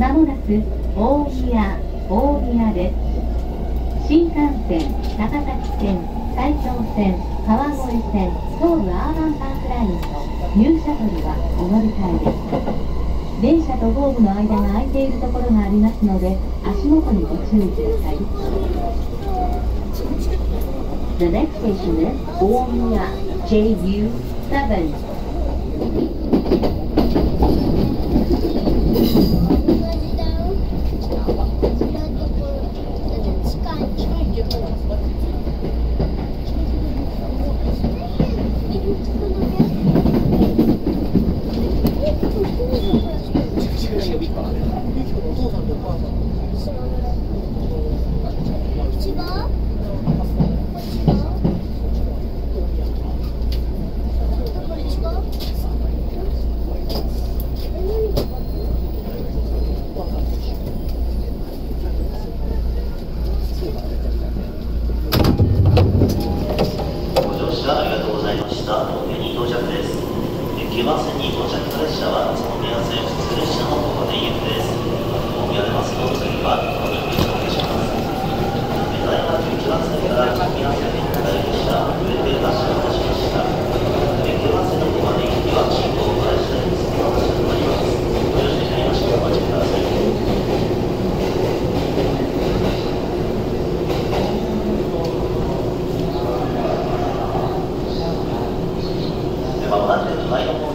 まもなく大宮大宮です新幹線高崎線埼京線川越線東武アーバンパークラインのニューシャトルはお乗り換えです電車とホームの間が空いているところがありますので足元にご注意ください The next station is 大宮 JU7 ご乗車ありがとうございました。東京に到着です。9番線に到着の列車は、その目安普通列車のここで行きです。大宮出ますと、次は、この列車 light